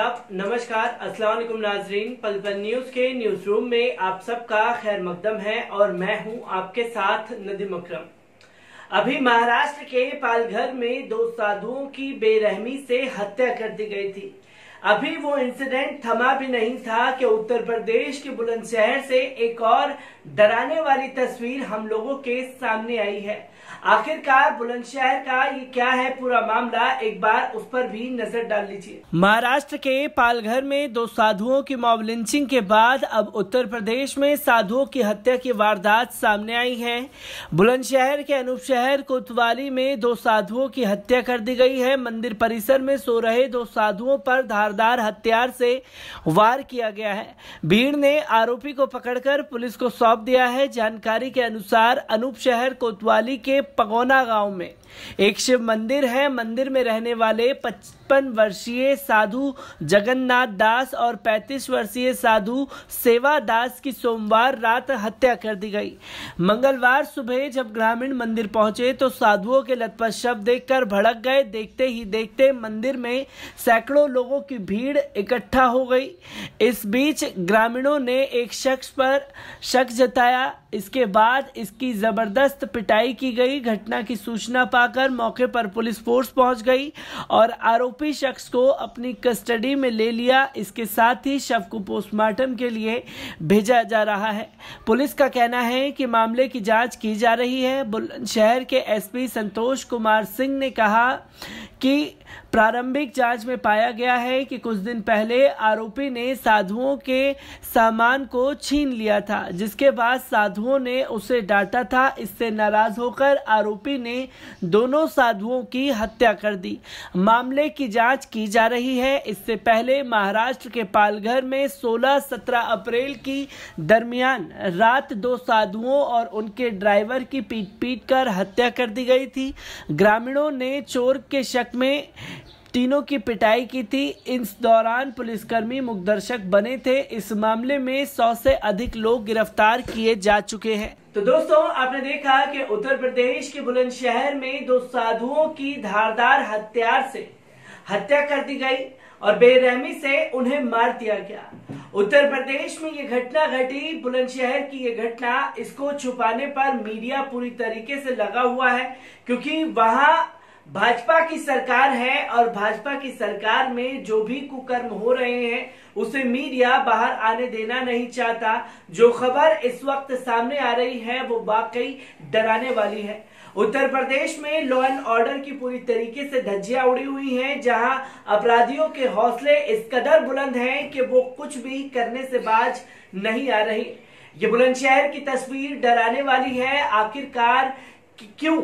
आदाब नमस्कार, अस्सलाम वालेकुम नाजरीन। पल पल न्यूज़ के न्यूज़ रूम में आप सबका खैर मकदम है और मैं हूँ आपके साथ नदीम अकरम। अभी महाराष्ट्र के पालघर में दो साधुओं की बेरहमी से हत्या कर दी गई थी। अभी वो इंसिडेंट थमा भी नहीं था कि उत्तर प्रदेश के बुलंदशहर से एक और डराने वाली तस्वीर हम लोगों के सामने आई है। आखिरकार बुलंदशहर का ये क्या है पूरा मामला, एक बार उस पर भी नज़र डाल लीजिए। महाराष्ट्र के पालघर में दो साधुओं की मॉब लिंचिंग के बाद अब उत्तर प्रदेश में साधुओं की हत्या की वारदात सामने आई है। बुलंदशहर के अनूप शहर कोतवाली में दो साधुओं की हत्या कर दी गई है। मंदिर परिसर में सो रहे दो साधुओं पर धारदार हथियार से वार किया गया है। भीड़ ने आरोपी को पकड़कर पुलिस को सौंप दिया है। जानकारी के अनुसार अनूप शहर कोतवाली के पगोना गाँव में एक शिव मंदिर है। मंदिर में रहने वाले पचपन वर्षीय साधु जगन्नाथ दास और 35 वर्षीय साधु सेवा दास की सोमवार रात हत्या कर दी गई। मंगलवार सुबह जब ग्रामीण मंदिर पहुँचे तो साधुओं के लथपथ शव देखकर भड़क गए। देखते ही देखते मंदिर में सैकड़ों लोगों की भीड़ इकट्ठा हो गई। इस बीच ग्रामीणों ने एक शख्स पर शक जताया इसके बाद इसकी ज़बरदस्त पिटाई की गई, घटना की सूचना पाकर मौके पर पुलिस फोर्स पहुँच गई और आरोपी शख्स को अपनी कस्टडी में ले लिया। इसके साथ ही शव को पोस्टमार्टम के लिए भेजा जा रहा है। पुलिस का कहना है कि मामले की जाँच की जा रही है। बुलंदशहर के एसपी संतोष कुमार सिंह ने कहा कि प्रारंभिक जाँच में पाया गया है कि कुछ दिन पहले आरोपी ने साधुओं के सामान को छीन लिया था, जिसके बाद साधुओं ने उसे डांटा था, इससे नाराज़ होकर आरोपी ने दोनों साधुओं की हत्या कर दी। मामले की जाँच की जा रही है। इससे पहले महाराष्ट्र के पालघर में 16-17 अप्रैल की दरमियान रात दो साधुओं और उनके ड्राइवर की पीट पीट कर हत्या कर दी गई थी। ग्रामीणों ने चोर के शक में तीनों की पिटाई की थी। इस दौरान पुलिसकर्मी मुखदर्शक बने थे। इस मामले में सौ से अधिक लोग गिरफ़्तार किए जा चुके हैं। तो दोस्तों, आपने देखा कि उत्तर प्रदेश के बुलंदशहर में दो साधुओं की धारदार हथियार से हत्या कर दी गई और बेरहमी से उन्हें मार दिया गया। उत्तर प्रदेश में ये घटना घटी। बुलंदशहर की ये घटना इसको छुपाने पर मीडिया पूरी तरीके से लगा हुआ है, क्योंकि वहाँ भाजपा की सरकार है और भाजपा की सरकार में जो भी कुकर्म हो रहे हैं, उसे मीडिया बाहर आने देना नहीं चाहता। जो खबर इस वक्त सामने आ रही है, वो वाकई डराने वाली है। उत्तर प्रदेश में लॉ एंड ऑर्डर की पूरी तरीके से धज्जियाँ उड़ी हुई हैं, जहाँ अपराधियों के हौसले इस कदर बुलंद हैं कि वो कुछ भी करने से बाज नहीं आ रही। ये बुलंदशहर की तस्वीर डराने वाली है। आखिरकार क्यों?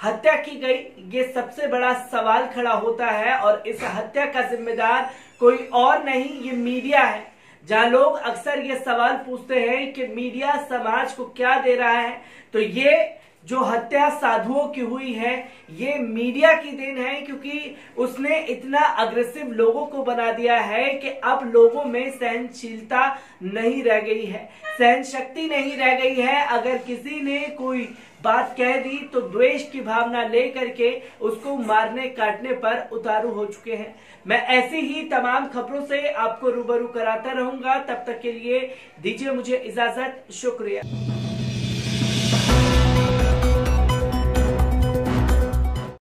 हत्या की गई, ये सबसे बड़ा सवाल खड़ा होता है और इस हत्या का जिम्मेदार कोई और नहीं, ये मीडिया है। जहाँ लोग अक्सर ये सवाल पूछते हैं कि मीडिया समाज को क्या दे रहा है तो ये जो हत्या साधुओं की हुई है, ये मीडिया की देन है, क्योंकि उसने इतना अग्रेसिव लोगों को बना दिया है कि अब लोगों में सहनशीलता नहीं रह गई है। सहन शक्ति नहीं रह गई है। अगर किसी ने कोई बात कह दी तो द्वेष की भावना लेकर के उसको मारने काटने पर उतारू हो चुके हैं। मैं ऐसी ही तमाम खबरों से आपको रूबरू कराता रहूँगा। तब तक के लिए दीजिए मुझे इजाज़त। शुक्रिया।